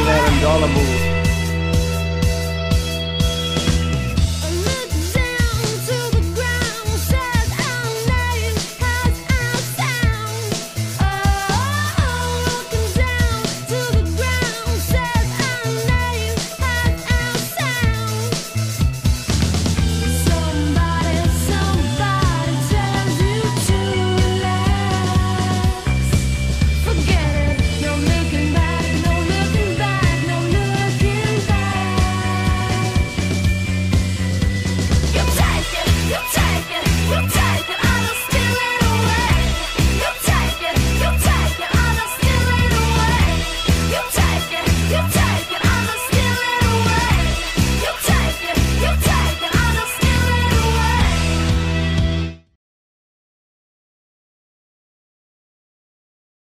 Steve dollar move.